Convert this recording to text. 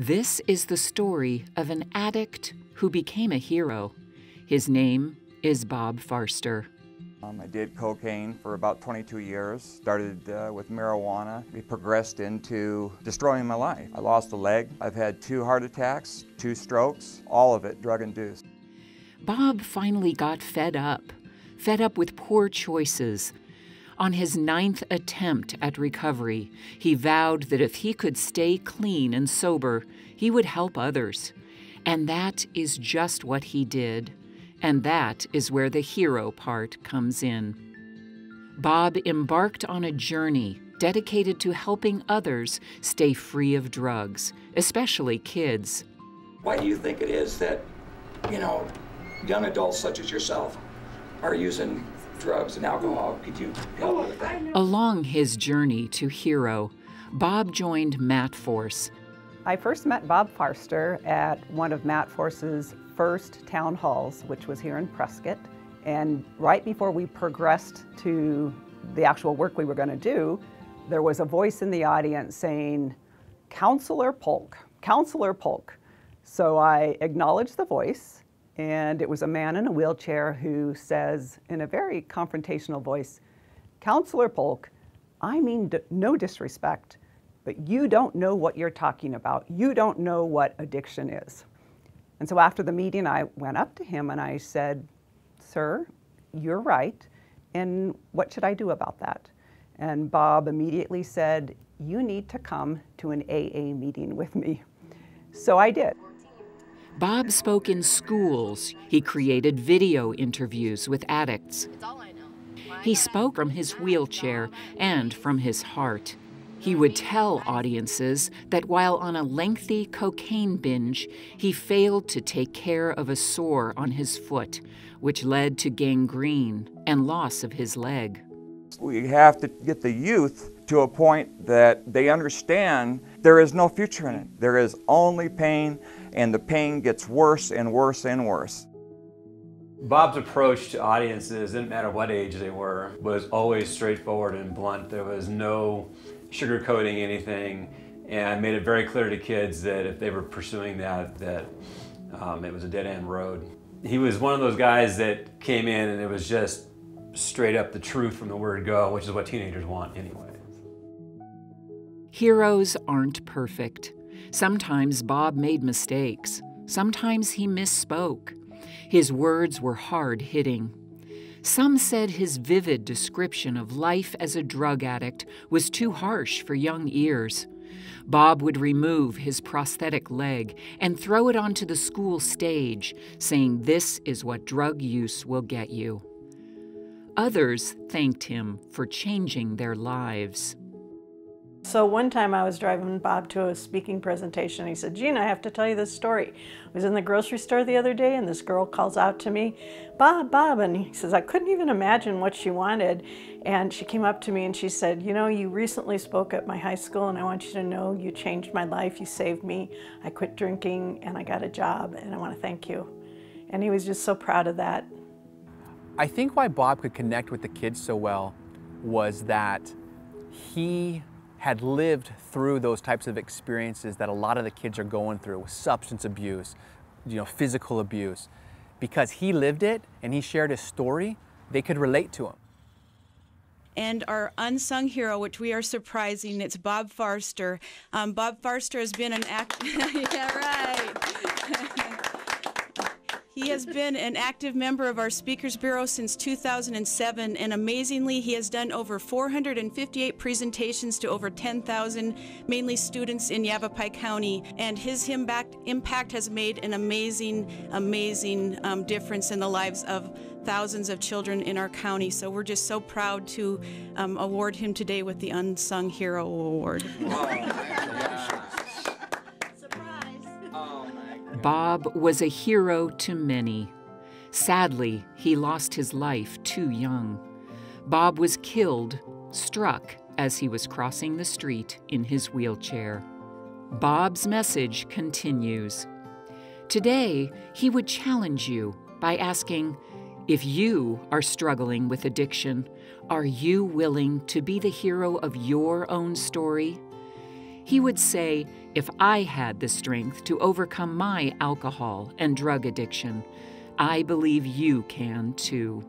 This is the story of an addict who became a hero. His name is Bob Farster. Um, I did cocaine for about 22 years, started uh, with marijuana. It progressed into destroying my life. I lost a leg. I've had two heart attacks, two strokes, all of it drug induced. Bob finally got fed up, fed up with poor choices. On his ninth attempt at recovery, he vowed that if he could stay clean and sober, he would help others. And that is just what he did. And that is where the hero part comes in. Bob embarked on a journey dedicated to helping others stay free of drugs, especially kids. Why do you think it is that, you know, young adults such as yourself are using drugs and alcohol? Could you help me with that? Along his journey to hero, Bob joined MATFORCE. I first met Bob Farster at one of MATFORCE's first town halls, which was here in Prescott. And right before we progressed to the actual work we were going to do, there was a voice in the audience saying, Counselor Polk, Counselor Polk. So I acknowledged the voice, and it was a man in a wheelchair who says, in a very confrontational voice, Counselor Polk, I mean no disrespect, but you don't know what you're talking about. You don't know what addiction is. And so after the meeting, I went up to him and I said, Sir, you're right. And what should I do about that? And Bob immediately said, You need to come to an AA meeting with me. So I did. Bob spoke in schools. He created video interviews with addicts. He spoke from his wheelchair and from his heart. He would tell audiences that while on a lengthy cocaine binge, he failed to take care of a sore on his foot, which led to gangrene and loss of his leg. We have to get the youth to a point that they understand there is no future in it. There is only pain, and the pain gets worse and worse and worse. Bob's approach to audiences, didn't matter what age they were, was always straightforward and blunt. There was no sugarcoating anything and made it very clear to kids that if they were pursuing that, that um, it was a dead end road. He was one of those guys that came in and it was just straight up the truth from the word go, which is what teenagers want anyway. Heroes aren't perfect. Sometimes Bob made mistakes. Sometimes he misspoke. His words were hard hitting. Some said his vivid description of life as a drug addict was too harsh for young ears. Bob would remove his prosthetic leg and throw it onto the school stage, saying, This is what drug use will get you. Others thanked him for changing their lives. So one time I was driving Bob to a speaking presentation. He said, Gene, I have to tell you this story. I was in the grocery store the other day and this girl calls out to me, Bob, Bob. And he says, I couldn't even imagine what she wanted. And she came up to me and she said, you know, you recently spoke at my high school and I want you to know you changed my life. You saved me. I quit drinking and I got a job and I want to thank you. And he was just so proud of that. I think why Bob could connect with the kids so well was that he had lived through those types of experiences that a lot of the kids are going through with substance abuse, you know, physical abuse. Because he lived it and he shared his story, they could relate to him. And our unsung hero, which we are surprising, it's Bob Farster. Um, Bob Farster has been an act. yeah, right. He has been an active member of our Speakers Bureau since 2007, and amazingly, he has done over 458 presentations to over 10,000, mainly students in Yavapai County. And his impact has made an amazing, amazing um, difference in the lives of thousands of children in our county. So we're just so proud to um, award him today with the Unsung Hero Award. Bob was a hero to many. Sadly, he lost his life too young. Bob was killed, struck, as he was crossing the street in his wheelchair. Bob's message continues. Today, he would challenge you by asking If you are struggling with addiction, are you willing to be the hero of your own story? He would say, If I had the strength to overcome my alcohol and drug addiction, I believe you can too.